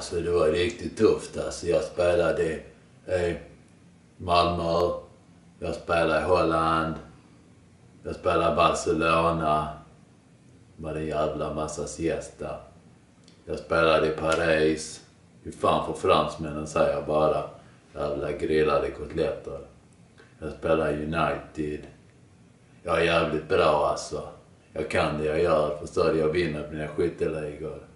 Alltså det var riktigt tufft alltså. Jag spelade i Malmö. Jag spelade i Holland. Jag spelade i Barcelona. Det var en jävla massa siesta. Jag spelade i Paris. Hur fan får fransmännen säga bara. Jävla grillade kotletter. Jag spelar i United. Jag är jävligt bra alltså. Jag kan det jag gör. Förstår du? Jag vinner mina skytteligor.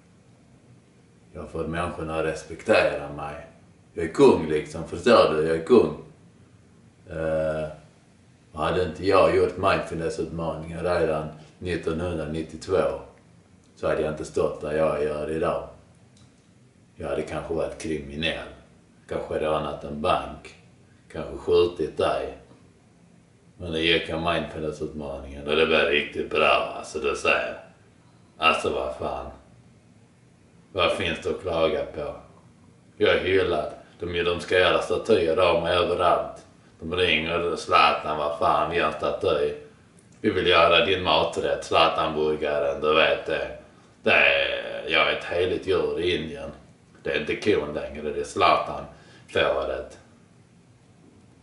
Jag har fått människorna att respektera mig. Jag är kung liksom. Förstår du? Jag är kung. Uh, hade inte jag gjort mindfulness-utmaningen redan 1992 så hade jag inte stått där jag gör idag. Jag hade kanske varit kriminell. Kanske rånat en bank. Kanske skjutit dig. Men det gick jag mindfulness-utmaningen och det blev riktigt bra. Alltså det säger Alltså vad fan. Vad finns det att klaga på? Jag är hyllad. De, de ska göra statyer av mig överallt. De ringer Zlatan, vad fan, vi en staty. Vi vill göra din maträtt, Zlatanburgaren, du vet det. det är, jag är ett heligt djur i Indien. Det är inte kon längre, det är Zlatan, fåret.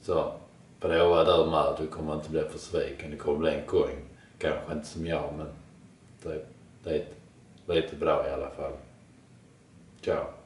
Så, prova du med, du kommer inte bli försviken. Du kommer bli en kung. Kanske inte som jag, men det, det är lite bra i alla fall. Chao.